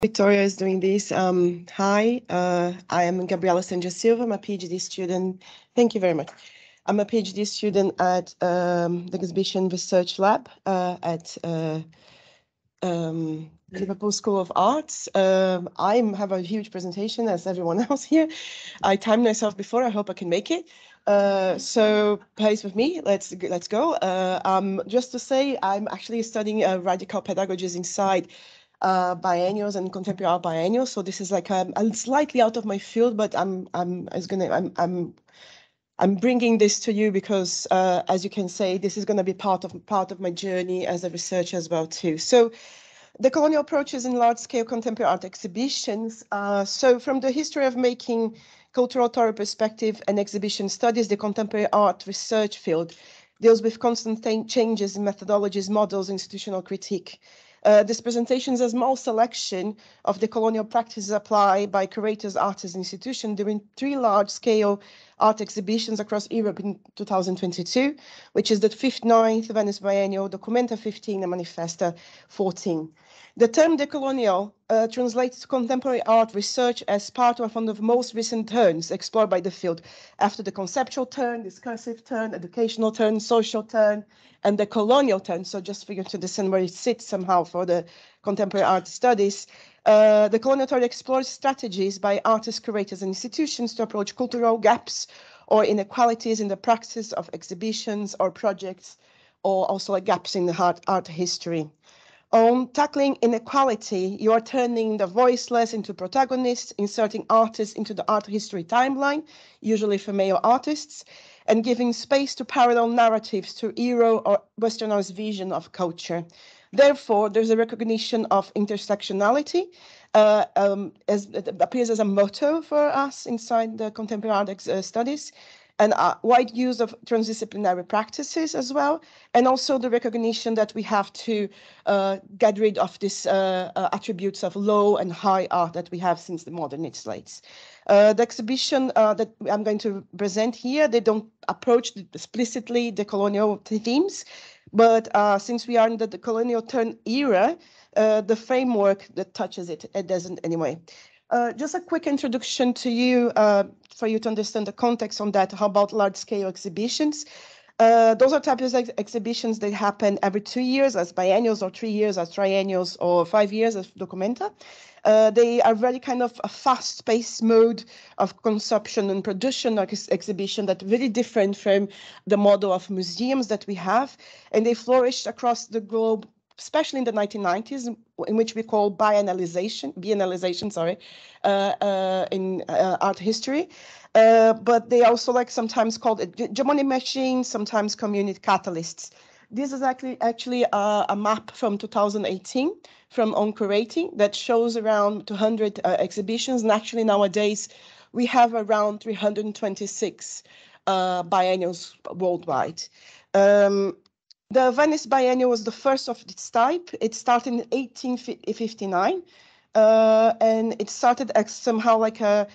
Victoria is doing this. Um, hi, uh, I am Gabriela Saenger Silva. I'm a PhD student. Thank you very much. I'm a PhD student at um, the Exhibition Research Lab uh, at uh, um, Liverpool School of Arts. Um, I have a huge presentation as everyone else here. I timed myself before. I hope I can make it. Uh, so pace with me. Let's let's go. Uh, um, just to say, I'm actually studying uh, radical pedagogies inside uh, biennials and contemporary art biennials. So this is like a, a slightly out of my field, but I'm I'm I gonna I'm I'm I'm bringing this to you because, uh, as you can say, this is going to be part of part of my journey as a researcher as well too. So, decolonial approaches in large-scale contemporary art exhibitions. Uh, so, from the history of making cultural authority perspective and exhibition studies, the contemporary art research field deals with constant changes in methodologies, models, institutional critique. Uh, this presentation is a small selection of decolonial practices applied by curators, artists, and institutions during three large-scale art exhibitions across Europe in 2022, which is the 5th, 9th Venice Biennial, Documenta 15, and Manifesta 14. The term decolonial uh, translates to contemporary art research as part of one of the most recent turns explored by the field after the conceptual turn, discursive turn, educational turn, social turn, and the colonial turn. So just for you to understand where it sits somehow for the contemporary art studies, uh, the colonial turn explores strategies by artists, curators, and institutions to approach cultural gaps or inequalities in the practice of exhibitions or projects, or also like gaps in the art, art history. On tackling inequality, you are turning the voiceless into protagonists, inserting artists into the art history timeline, usually female artists, and giving space to parallel narratives to Euro or Westernized vision of culture. Therefore, there's a recognition of intersectionality uh, um, as it appears as a motto for us inside the contemporary art uh, studies and uh, wide use of transdisciplinary practices as well, and also the recognition that we have to uh, get rid of these uh, uh, attributes of low and high art that we have since the modern slates. Uh, the exhibition that I'm going to present here, they don't approach explicitly the colonial themes, but since we are in the, the colonial turn era, the framework that touches it, it doesn't anyway. Uh, just a quick introduction to you uh, for you to understand the context on that. How about large-scale exhibitions? Uh, those are types of ex exhibitions that happen every two years as biennials or three years as triennials or five years as Documenta. Uh, they are very kind of a fast-paced mode of consumption and production ex exhibition that very different from the model of museums that we have. And they flourished across the globe especially in the 1990s, in which we call biennalization, biennalization, sorry, uh, uh, in uh, art history. But they also like sometimes called hegemony machines, sometimes community catalysts. This is actually actually a, a map from 2018 from On Curating that shows around 200 uh, exhibitions. And actually nowadays we have around 326 uh, biennials worldwide. Um, the Venice Biennial was the first of its type. It started in 1859, uh, and it started as somehow like a,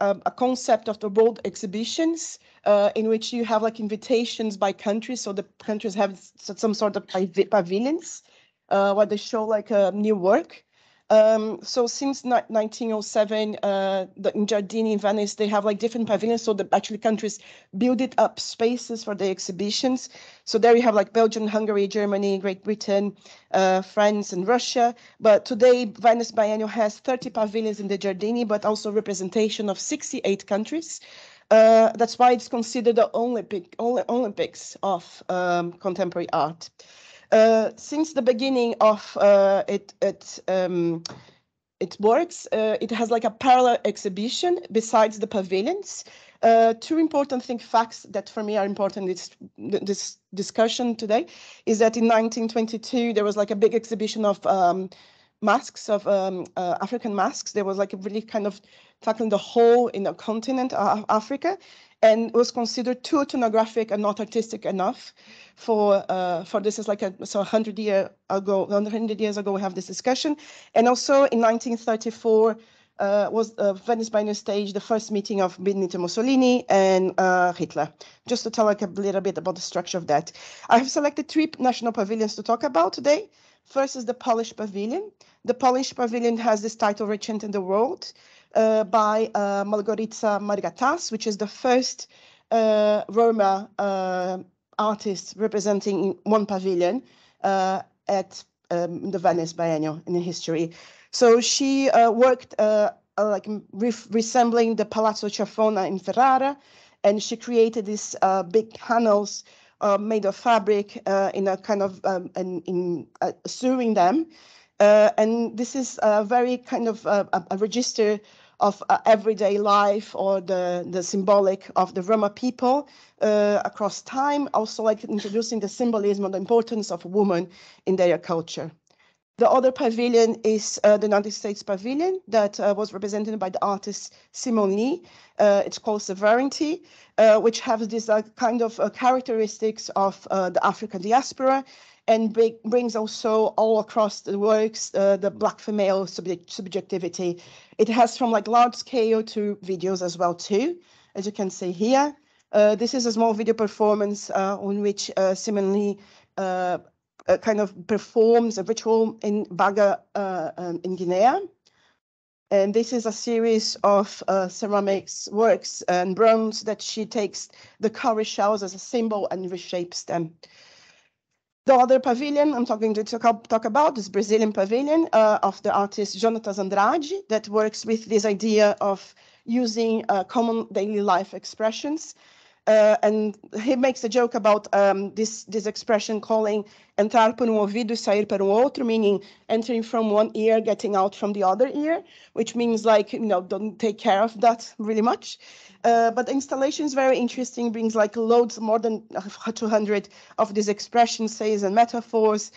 a, a concept of the world exhibitions uh, in which you have like invitations by countries. So the countries have some sort of pavilions uh, where they show like a new work. Um, so since 1907, uh, the, in Giardini in Venice, they have like different pavilions. So the actually countries build it up spaces for the exhibitions. So there you have like Belgium, Hungary, Germany, Great Britain, uh, France, and Russia. But today, Venice Biennial has 30 pavilions in the Giardini, but also representation of 68 countries. Uh, that's why it's considered the Olympic, Olympics of um, contemporary art. Uh, since the beginning of uh, it, it, um, it works, uh, it has like a parallel exhibition besides the pavilions. Uh, two important thing facts that for me are important this, this discussion today is that in 1922 there was like a big exhibition of um, masks of um, uh, African masks. There was like a really kind of tackling the whole in the continent of Africa and was considered too ethnographic and not artistic enough for uh, for this is like a so 100 year ago 100 years ago we have this discussion and also in 1934 uh, was uh, Venice Biennial stage the first meeting of Benito Mussolini and uh, Hitler. Just to tell like a little bit about the structure of that. I have selected three national pavilions to talk about today. First is the Polish Pavilion. The Polish Pavilion has this title, Re-enchanting the World, uh, by uh, Malgorzata Mirga-Tas, which is the first uh, Roma uh, artist representing one pavilion uh, at um, the Venice Biennial in history. So she uh, worked like re resembling the Palazzo Schifanoia in Ferrara, and she created these big panels made of fabric in a kind of um, in, in sewing them. And this is a very kind of a, a register of uh, everyday life or the, the symbolic of the Roma people uh, across time, also like introducing the symbolism and the importance of women in their culture. The other pavilion is uh, the United States Pavilion that uh, was represented by the artist Simone Leigh. Uh, it's called Sovereignty, uh, which has this uh, kind of uh, characteristics of the African diaspora and bring, brings also all across the works the black female subject, subjectivity. It has from like large scale to videos as well too, as you can see here. this is a small video performance on which Simone Leigh uh, kind of performs a ritual in Baga uh, um, in Guinea. And this is a series of uh, ceramics works and bronze that she takes the cowrie shells as a symbol and reshapes them. The other pavilion I'm talking to talk, talk about is Brazilian pavilion uh, of the artist Jonathas Andrade that works with this idea of using uh, common daily life expressions uh, and he makes a joke about um, this this expression calling entrar por um ouvido sair para um outro, meaning entering from one ear, getting out from the other ear, which means like you know don't take care of that really much. Uh, but the installation is very interesting, brings like loads more than 200 of these expressions, says and metaphors,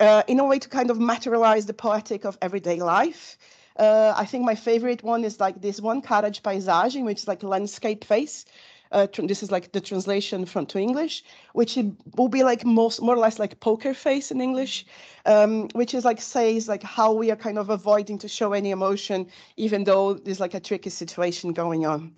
uh, in a way to kind of materialize the poetic of everyday life. Uh, I think my favorite one is like this one, Cara de Paisagem, which is like landscape face, uh, this is like the translation from to English, which will be like most more or less like poker face in English, um, which is like says like how we are kind of avoiding to show any emotion, even though there's like a tricky situation going on.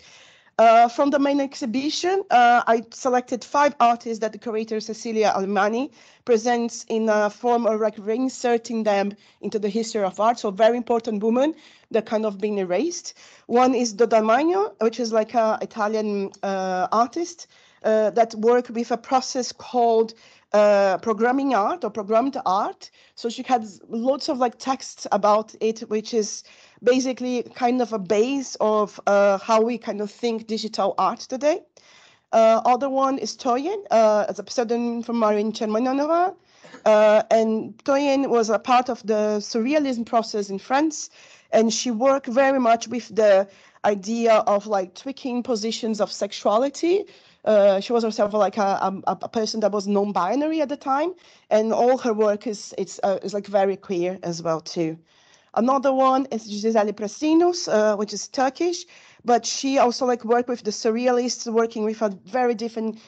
Uh, from the main exhibition, uh, I selected five artists that the curator Cecilia Alemani presents in a form of like reinserting them into the history of art. So very important women that kind of being erased. One is Dadamaino, which is like an Italian uh, artist uh, that work with a process called uh, programming art or programmed art. So she had lots of like texts about it, which is basically kind of a base of uh, how we kind of think digital art today. Uh, other one is Toyen, uh, as a pseudonym from Marin Čermínová. Uh, and Toyen was a part of the surrealism process in France, and she worked very much with the idea of like tweaking positions of sexuality. Uh, she was herself like a, a, a, person that was non-binary at the time, and all her work is it's uh, is like very queer as well too. Another one is Gisele Prassinos, uh, which is Turkish, but she also like worked with the surrealists, working with a very different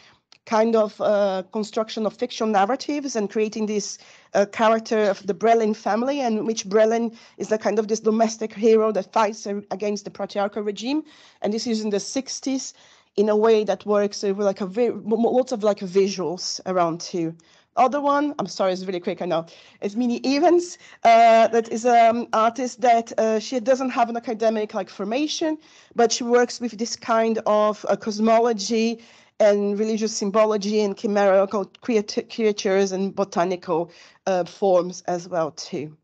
kind of uh, construction of fictional narratives and creating this uh, character of the Brelin family, and which Brelin is the kind of this domestic hero that fights against the patriarchal regime. And this is in the 60s in a way that works with like a very lots of like visuals around too. Other one, I'm sorry, it's really quick, I know. It's Minnie Evans, uh, that is an um, artist that uh, she doesn't have an academic like formation, but she works with this kind of uh, cosmology and religious symbology and chimerical creatures and botanical uh, forms as well too.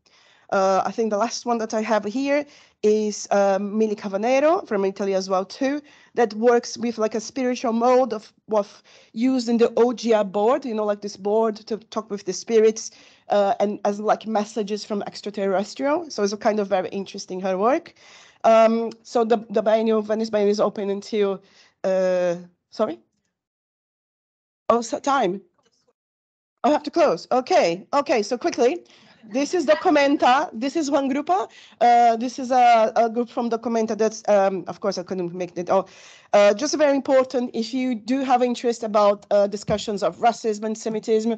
Uh, I think the last one that I have here is um, Milly Canavero from Italy as well too, that works with like a spiritual mode of, of using the Ouija board, you know, like this board to talk with the spirits uh, and as like messages from extraterrestrial. So it's a kind of very interesting her work. Um, so the, the biennial, Venice Biennial is open until, uh, sorry? Oh, so time. I have to close. Okay. Okay. So quickly, this is Documenta. This is one group. Uh, this is a, a, group from Documenta that's, um, of course, I couldn't make it all. Uh, just very important, if you do have interest about uh, discussions of racism and Semitism,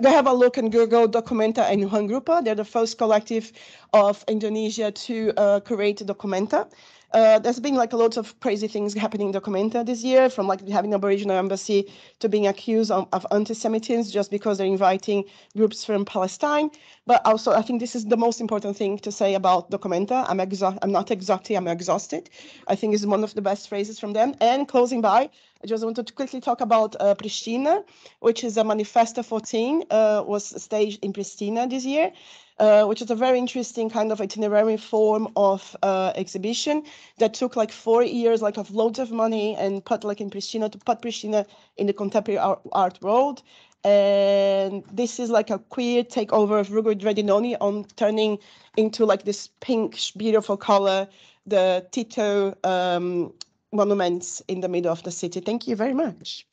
they have a look in Google Documenta and ruangrupa. They're the first collective of Indonesia to uh, create Documenta. Uh, there's been like a lot of crazy things happening in Documenta this year, from like having an Aboriginal embassy to being accused of, of anti-Semitism just because they're inviting groups from Palestine. But also, I think this is the most important thing to say about Documenta. I'm exhausted. I'm not exhausted. I'm exhausted. I think is one of the best phrases from them. And closing by, I just wanted to quickly talk about uh, Pristina, which is a Manifesta 14, uh, was staged in Pristina this year uh, which is a very interesting kind of itinerary form of uh, exhibition that took like four years, like of loads of money and put like in Pristina to put Pristina in the contemporary art, art world. And this is like a queer takeover of Ruggiero Redinoni on turning into like this pink, beautiful color, the Tito um, monuments in the middle of the city. Thank you very much.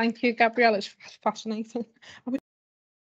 Thank you, Gabrielle. It's fascinating.